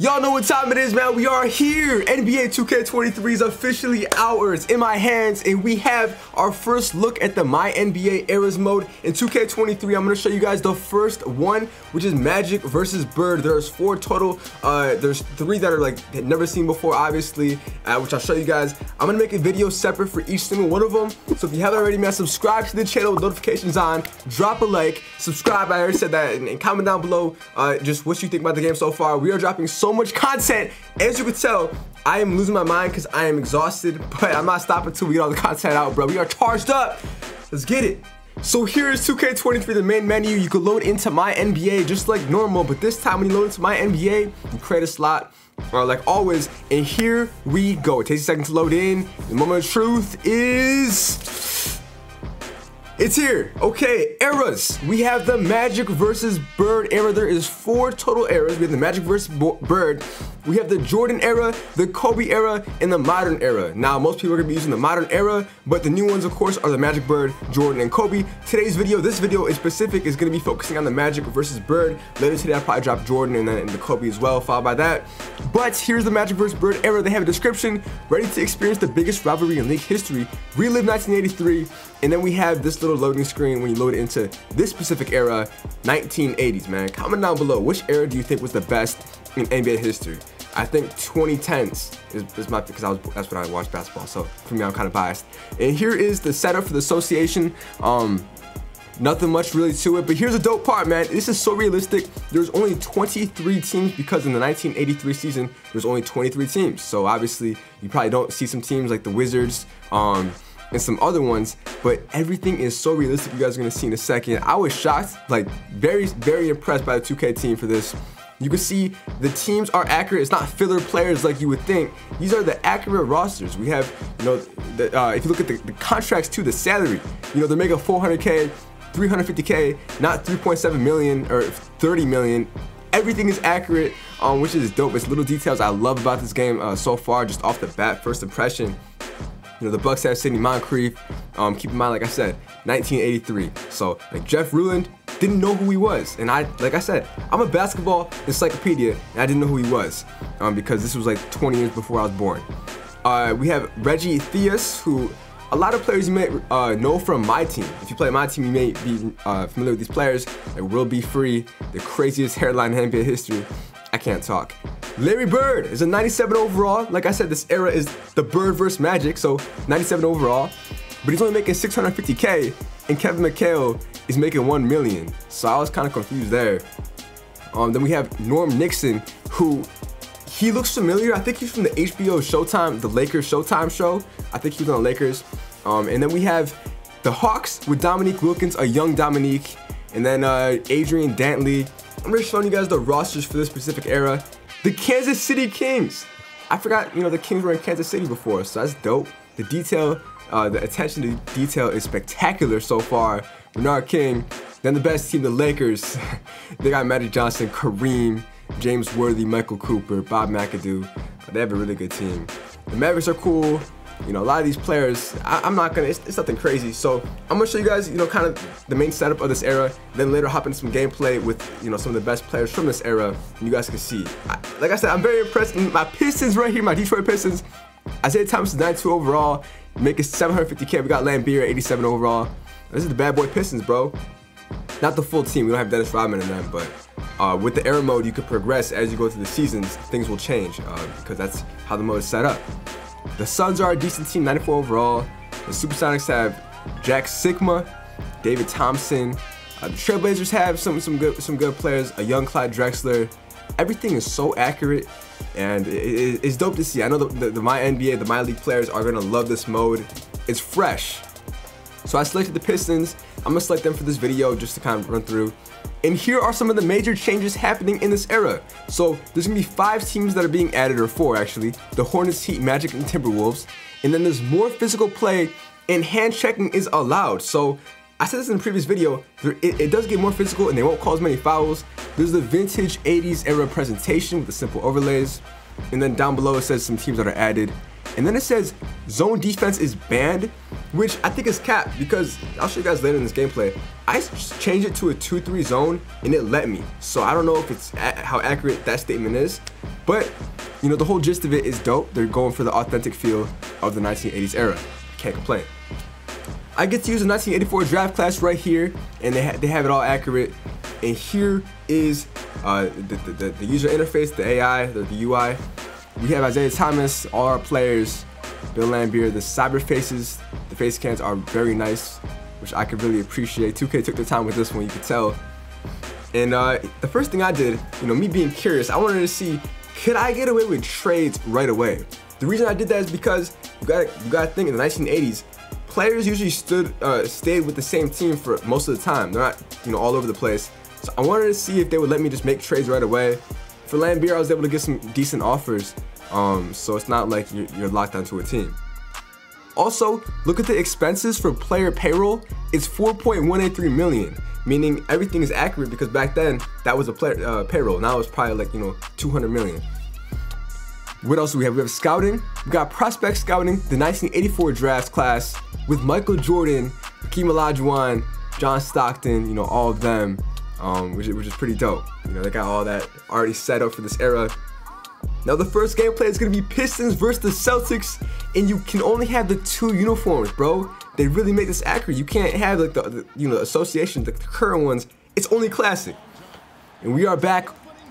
Y'all know what time it is, man. We are here. NBA 2K23 is officially ours in my hands, and we have our first look at the My NBA Eras mode in 2K23. I'm going to show you guys the first one, which is Magic versus Bird. There's four total. Uh, there's three that are like never seen before, obviously, uh, which I'll show you guys. I'm going to make a video separate for each single one of them. So if you haven't already, man, subscribe to the channel with notifications on. Drop a like, subscribe. I already said that, and, and comment down below uh, just what you think about the game so far. We are dropping so so much content. As you can tell, I am losing my mind because I am exhausted, but I'm not stopping until we get all the content out, bro. We are charged up. Let's get it. So here is 2K23, the main menu. You can load into my NBA just like normal, but this time when you load into my NBA, you create a slot, uh, like always, and here we go. It takes a second to load in. The moment of truth is it's here. Okay, eras. We have the Magic versus Bird era. There is four total eras. We have the Magic versus Bird. We have the Jordan era, the Kobe era, and the modern era. Now, most people are gonna be using the modern era, but the new ones, of course, are the Magic Bird, Jordan, and Kobe. Today's video, this video in specific, is gonna be focusing on the Magic versus Bird. Later today, I'll probably drop Jordan and then the Kobe as well, followed by that. But here's the Magic versus Bird era. They have a description, ready to experience the biggest rivalry in league history, relive 1983, and then we have this little loading screen when you load it into this specific era, 1980s, man. Comment down below, which era do you think was the best in NBA history? I think 2010s is, is my because I was that's when I watched basketball. So for me, I'm kind of biased. And here is the setup for the association. Um, nothing much really to it, but here's a dope part, man. This is so realistic. There's only 23 teams because in the 1983 season, there's only 23 teams. So obviously, you probably don't see some teams like the Wizards. Um, and some other ones, but everything is so realistic you guys are gonna see in a second. I was shocked, like very, very impressed by the 2K team for this. You can see the teams are accurate. It's not filler players like you would think. These are the accurate rosters. We have, you know, the, uh, if you look at the, the contracts too, the salary, you know, they're making 400K, 350K, not 3.7 million or 30 million. Everything is accurate, um, which is dope. It's little details I love about this game uh, so far, just off the bat, first impression. You know, the Bucks have Sidney Moncrief. Um, keep in mind, like I said, 1983. So, like Jeff Ruland didn't know who he was, and I, like I said, I'm a basketball encyclopedia, and I didn't know who he was, um, because this was like 20 years before I was born. Uh, we have Reggie Theus, who a lot of players you may uh, know from my team. If you play my team, you may be uh, familiar with these players. Like World B. Free, the craziest hairline in NBA history. I can't talk. Larry Bird is a 97 overall. Like I said, this era is the Bird versus Magic, so 97 overall. But he's only making 650K, and Kevin McHale is making 1 million. So I was kind of confused there. Um, then we have Norm Nixon, who he looks familiar. I think he's from the HBO Showtime, the Lakers Showtime show. I think he was on the Lakers. Um, and then we have the Hawks with Dominique Wilkins, a young Dominique. And then uh, Adrian Dantley. I'm just showing you guys the rosters for this specific era. The Kansas City Kings. I forgot, you know, the Kings were in Kansas City before, so that's dope. The detail, uh, the attention to detail is spectacular so far. Bernard King, then the best team, the Lakers. they got Magic Johnson, Kareem, James Worthy, Michael Cooper, Bob McAdoo. They have a really good team. The Mavericks are cool you know, a lot of these players, I, am not gonna, it's, it's, nothing crazy. So I'm gonna show you guys, you know, kind of the main setup of this era, then later hop into some gameplay with, you know, some of the best players from this era, and you guys can see. I, like I said, I'm very impressed. My Pistons right here, my Detroit Pistons, Isiah Thomas is 92 overall, making 750K. We got Laimbeer 87 overall. This is the bad boy Pistons, bro. Not the full team, we don't have Dennis Rodman in them, but uh, with the era mode, you can progress as you go through the seasons. Things will change uh, because that's how the mode is set up. The Suns are a decent team, 94 overall. The Supersonics have Jack Sikma, David Thompson. Uh, the Trailblazers have some some good some good players. A young Clyde Drexler. Everything is so accurate, and it, it, it's dope to see. I know the, the, the My NBA, the My League players are gonna love this mode. It's fresh. So I selected the Pistons. I'm gonna select them for this video just to kind of run through. And here are some of the major changes happening in this era. So there's gonna be five teams that are being added, or four actually. The Hornets, Heat, Magic, and Timberwolves. And then there's more physical play and hand checking is allowed. So I said this in the previous video, it, it, does get more physical and they won't cause many fouls. There's the vintage 80s era presentation with the simple overlays. And then down below it says some teams that are added. And then it says zone defense is banned which I think is capped because I'll show you guys later in this gameplay. I changed it to a 2-3 zone and it let me. So I don't know if it's how accurate that statement is, but you know, the whole gist of it is dope. They're going for the authentic feel of the 1980s era. Can't complain. I get to use a 1984 draft class right here, and they, ha they have it all accurate. And here is uh, the, the, the, user interface, the AI, the, the UI. We have Isiah Thomas, all our players, Bill Laimbeer, the cyber faces, the face scans are very nice, which I could really appreciate. 2K took the time with this one, you could tell. And uh, the first thing I did, you know, me being curious, I wanted to see could I get away with trades right away? The reason I did that is because you got you got to think in the 1980s, players usually stood uh, stayed with the same team for most of the time. They're not you know all over the place. So I wanted to see if they would let me just make trades right away. For Laimbeer, I was able to get some decent offers, um, so it's not like you're, you're locked onto a team. Also, look at the expenses for player payroll. It's 4.183 million meaning everything is accurate because back then that was a player uh, payroll. Now it's probably like you know 200 million. What else do we have? We have scouting. We got prospect scouting, the 1984 draft class with Michael Jordan, Hakeem Olajuwon, John Stockton. You know all of them, um, which, which is pretty dope. You know they got all that already set up for this era. Now the first gameplay is gonna be Pistons versus the Celtics, and you can only have the two uniforms, bro they really make this accurate. You can't have like the, the you know association, the, the current ones. It's only classic. And we are back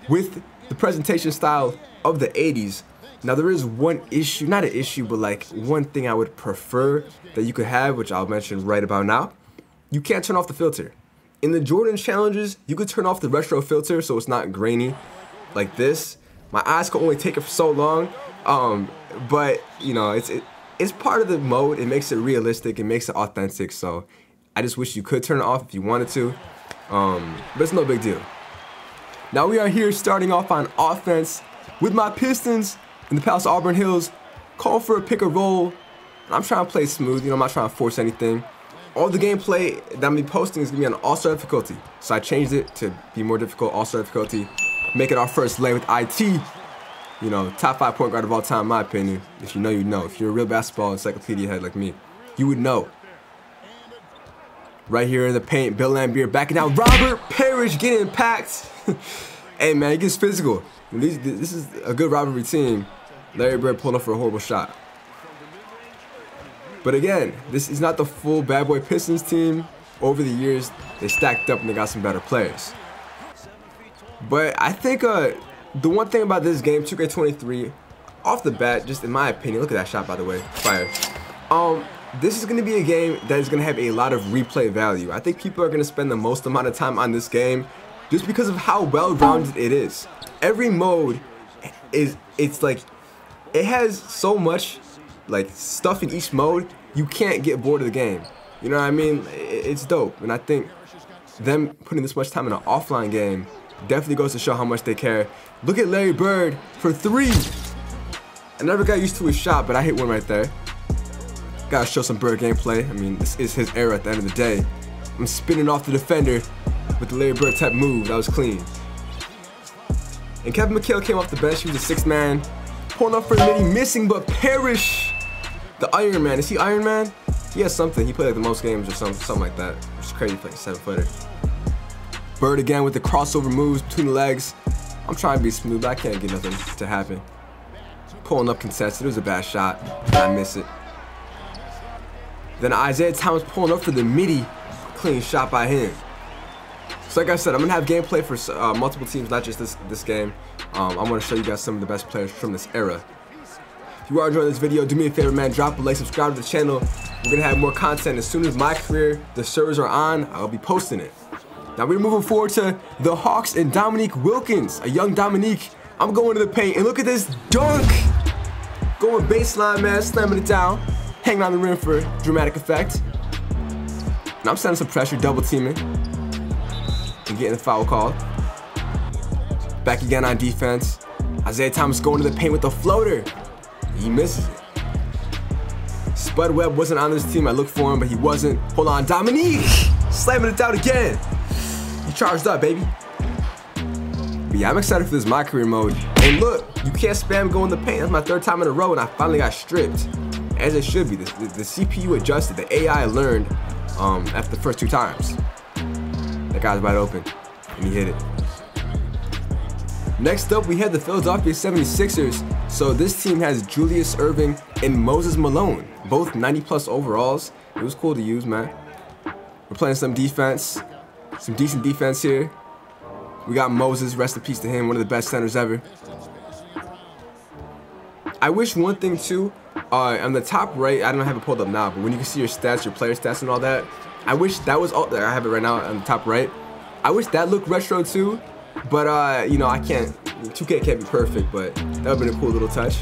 with the presentation style of the 80s. Now there is one issue, not an issue, but like one thing I would prefer that you could have, which I'll mention right about now. You can't turn off the filter. In the Jordan challenges, you could turn off the retro filter so it's not grainy like this. My eyes can only take it for so long. Um, but you know, it's it, it's part of the mode. It makes it realistic. It makes it authentic. So I just wish you could turn it off if you wanted to. Um, but it's no big deal. Now we are here starting off on offense with my Pistons in the Palace Auburn Hills. Call for a pick and roll. I'm trying to play smooth. You know, I'm not trying to force anything. All the gameplay that I'm gonna be posting is gonna be on all-star difficulty. So I changed it to be more difficult, all-star difficulty. Make it our first lay with IT you know, top five point guard of all time, my opinion. If you know, you know. If you're a real basketball encyclopedia head like me, you would know. Right here in the paint, Bill Laimbeer backing out. Robert Parish getting packed. hey, man, it gets physical. This is a good rivalry team. Larry Bird pulling up for a horrible shot. But again, this is not the full Bad Boy Pistons team. Over the years, they stacked up and they got some better players. But I think uh, the one thing about this game, 2K23, off the bat, just in my opinion, look at that shot by the way, fire. Um, this is going to be a game that is going to have a lot of replay value. I think people are going to spend the most amount of time on this game just because of how well-rounded it is. Every mode is, it's like, it has so much like stuff in each mode, you can't get bored of the game. You know what I mean? It's dope. And I think them putting this much time in an offline game definitely goes to show how much they care. Look at Larry Bird for three. I never got used to his shot, but I hit one right there. Gotta show some Bird gameplay. I mean, this is his era at the end of the day. I'm spinning off the defender with the Larry Bird type move. That was clean. And Kevin McHale came off the bench. He was a sixth man. Pulling up for a mini, missing, but Parish. The Iron Man. Is he Iron Man? He has something. He played like the most games or something, something like that. It's crazy playing seven footer. Bird again with the crossover moves between the legs. I'm trying to be smooth, but I can't get nothing to happen. Pulling up contested. It was a bad shot. I miss it. Then Isiah Thomas pulling up for the midi. Clean shot by him. So like I said, I'm to have gameplay for uh, multiple teams, not just this, this game. Um, I'm to show you guys some of the best players from this era. If you are enjoying this video, do me a favor, man. Drop a like, subscribe to the channel. We're to have more content. As soon as my career, the servers are on, I'll be posting it. Now we're moving forward to the Hawks and Dominique Wilkins, a young Dominique. I'm going to the paint and look at this dunk. Going baseline, man, slamming it down. Hanging on the rim for dramatic effect. Now I'm sending some pressure, double teaming. And getting the foul call. Back again on defense. Isiah Thomas going to the paint with the floater. He misses it. Spud Webb wasn't on this team. I looked for him, but he wasn't. Hold on, Dominique! Slamming it down again He charged up, baby. But yeah, I'm excited for this my career mode. And look, you can't spam go in the paint. That's my third time in a row, and I finally got stripped. as it should be. The, the, the CPU adjusted, the AI learned um, after the first two times. That guy's wide open, and he hit it. Next up, we have the Philadelphia 76ers. So this team has Julius Erving and Moses Malone, both 90 plus overalls. It was cool to use, man. We're playing some defense, some decent defense here. We got Moses, rest in peace to him, one of the best centers ever. I wish one thing too, uh, on the top right, I don't have it pulled up now, but when you can see your stats, your player stats and all that, I wish that was all, there. I have it right now on the top right. I wish that looked retro too, but uh, you know, I can't, 2K can't be perfect, but that would have been a cool little touch.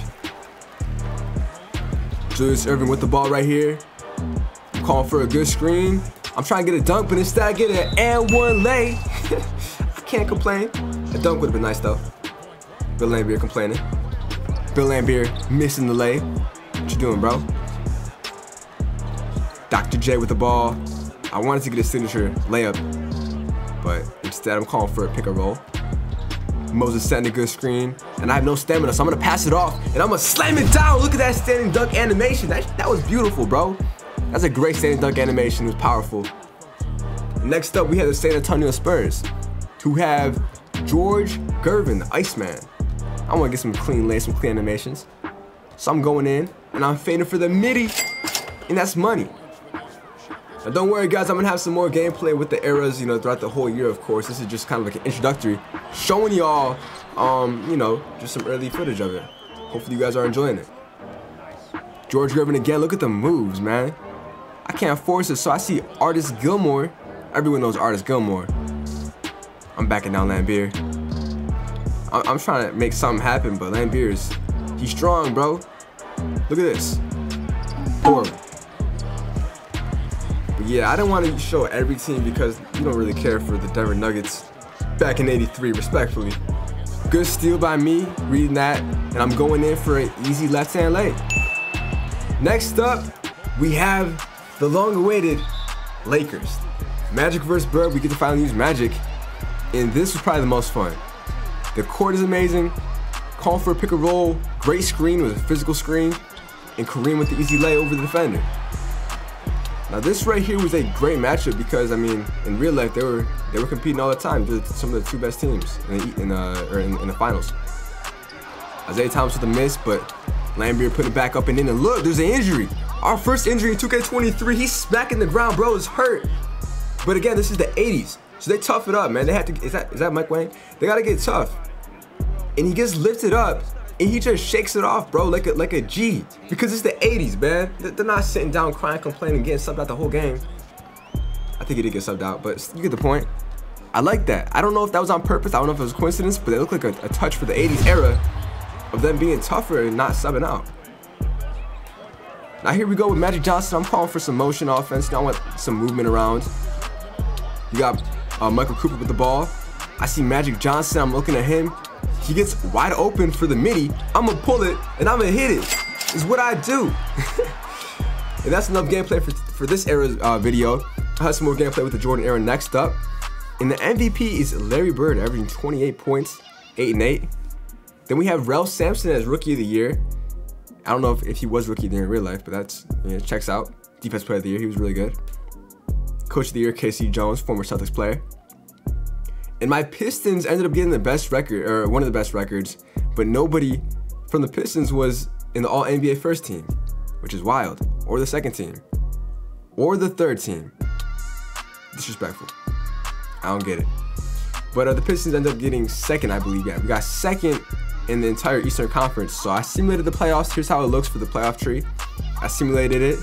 Julius Erving with the ball right here. Calling for a good screen. I'm trying to get a dunk, but instead I get an and one lay. I can't complain. A dunk would have been nice though. Bill Laimbeer complaining. Bill Laimbeer missing the lay. What you doing, bro? Dr. J with the ball. I wanted to get a signature layup, but instead I'm calling for a pick and roll. Moses setting a good screen, and I have no stamina, so I'm gonna pass it off, and I'm gonna slam it down. Look at that standing dunk animation. That, that was beautiful, bro. That's a great standing dunk animation. It was powerful. Next up, we have the San Antonio Spurs, who have George Gervin, the Iceman. I want to get some clean lays, some clean animations. So I'm going in, and I'm fading for the midi, and that's money. Now don't worry guys, I'm gonna have some more gameplay with the eras, you know, throughout the whole year of course. This is just kind of like an introductory, showing y'all, um, you know, just some early footage of it. Hopefully you guys are enjoying it. George Gervin again, look at the moves, man. I can't force it, so I see Artis Gilmore. Everyone knows Artis Gilmore. I'm backing down Laimbeer. I'm trying to make something happen, but Laimbeer is, he's strong, bro. Look at this. Horrible. But yeah, I didn't want to show every team because you don't really care for the Denver Nuggets back in 83, respectfully. Good steal by me, reading that, and I'm going in for an easy left-hand lay. Next up, we have the long-awaited Lakers. Magic versus Bird, we get to finally use Magic, and this was probably the most fun. The court is amazing, call for a pick and roll, great screen with a physical screen, and Kareem with the easy lay over the defender. Now this right here was a great matchup because I mean in real life they were they were competing all the time. They're some of the two best teams in the, in, uh, or in, in the finals. Isiah Thomas with a miss, but Laimbeer put it back up and in. And look, there's an injury. Our first injury in 2K23. He's smacking the ground, bro. Is hurt. But again, this is the 80s, so they tough it up, man. They have to. Is that is that Mike Wang? They gotta get tough. And he gets lifted up and he just shakes it off, bro, like a like a G. Because it's the 80s, man. They're not sitting down crying, complaining, getting subbed out the whole game. I think he did get subbed out, but you get the point. I like that. I don't know if that was on purpose. I don't know if it was coincidence, but it looked like a, a touch for the 80s era of them being tougher and not subbing out. Now here we go with Magic Johnson. I'm calling for some motion offense. I want some movement around. You got uh, Michael Cooper with the ball. I see Magic Johnson. I'm looking at him. He gets wide open for the midi. I'm gonna pull it and I'm gonna hit it. It's what I do. and that's enough gameplay for, for this era uh, video. I have some more gameplay with the Jordan era next up. And the MVP is Larry Bird, averaging 28 points, 8 and 8. Then we have Ralph Sampson as Rookie of the Year. I don't know if, if he was Rookie of the Year in real life, but that's, you know, checks out. Defense Player of the Year, he was really good. Coach of the Year, K.C. Jones, former Celtics player. And my Pistons ended up getting the best record, or one of the best records, but nobody from the Pistons was in the All NBA first team, which is wild, or the second team, or the third team. Disrespectful. I don't get it. But uh, the Pistons ended up getting second, I believe. Yeah, we got second in the entire Eastern Conference. So I simulated the playoffs. Here's how it looks for the playoff tree. I simulated it.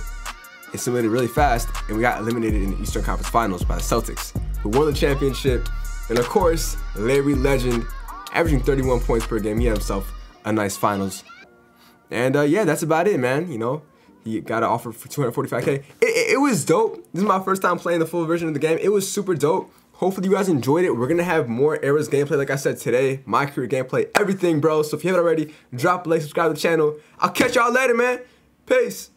It simulated really fast, and we got eliminated in the Eastern Conference Finals by the Celtics, who won the championship and of course, Larry Legend, averaging 31 points per game. He had himself a nice finals. And uh, yeah, that's about it, man. You know, he got an offer for 245k. It, it, it, was dope. This is my first time playing the full version of the game. It was super dope. Hopefully you guys enjoyed it. We're gonna have more eras gameplay, like I said today. My career gameplay, everything, bro. So if you haven't already, drop a like, subscribe to the channel. I'll catch y'all later, man. Peace.